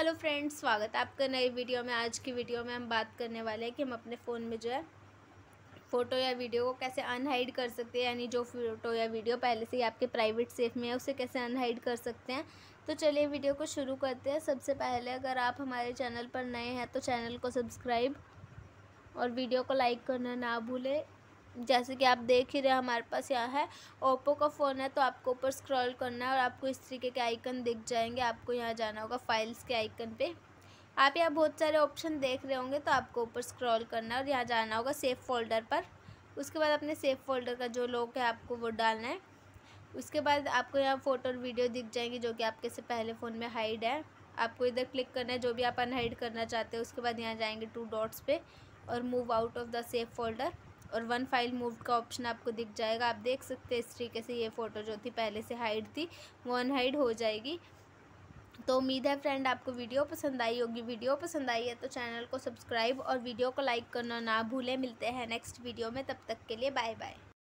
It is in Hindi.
हेलो फ्रेंड्स, स्वागत है आपका नई वीडियो में। आज की वीडियो में हम बात करने वाले हैं कि हम अपने फ़ोन में जो है फ़ोटो या वीडियो को कैसे अनहाइड कर सकते हैं, यानी जो फ़ोटो या वीडियो पहले से ही आपके प्राइवेट सेफ़ में है, उसे कैसे अनहाइड कर सकते हैं। तो चलिए वीडियो को शुरू करते हैं। सबसे पहले अगर आप हमारे चैनल पर नए हैं तो चैनल को सब्सक्राइब और वीडियो को लाइक करना ना भूलें। जैसे कि आप देख ही रहे हमारे पास यहाँ है ओप्पो का फ़ोन है तो आपको ऊपर स्क्रॉल करना है और आपको इस तरीके के आइकन दिख जाएँगे। आपको यहाँ जाना होगा फाइल्स के आइकन पे। आप यहाँ बहुत सारे ऑप्शन देख रहे होंगे तो आपको ऊपर स्क्रॉल करना है और यहाँ जाना होगा सेफ़ फोल्डर पर। उसके बाद अपने सेफ़ फोल्डर का जो लोग है, आपको वो डालना है। उसके बाद आपको यहाँ फ़ोटो और वीडियो दिख जाएँगी, जो कि आपके से पहले फ़ोन में हाइड है। आपको इधर क्लिक करना है, जो भी आप अनहाइड करना चाहते हैं, उसके बाद यहाँ जाएँगे टू डॉट्स पे और move out of the safe folder. और वन फ़ाइल मूव का ऑप्शन आपको दिख जाएगा। आप देख सकते हैं इस तरीके से ये फ़ोटो जो थी, पहले से हाइड थी, वो अनहाइड हो जाएगी। तो उम्मीद है फ्रेंड आपको वीडियो पसंद आई होगी। वीडियो पसंद आई है तो चैनल को सब्सक्राइब और वीडियो को लाइक करना ना भूलें। मिलते हैं नेक्स्ट वीडियो में। तब तक के लिए बाय बाय।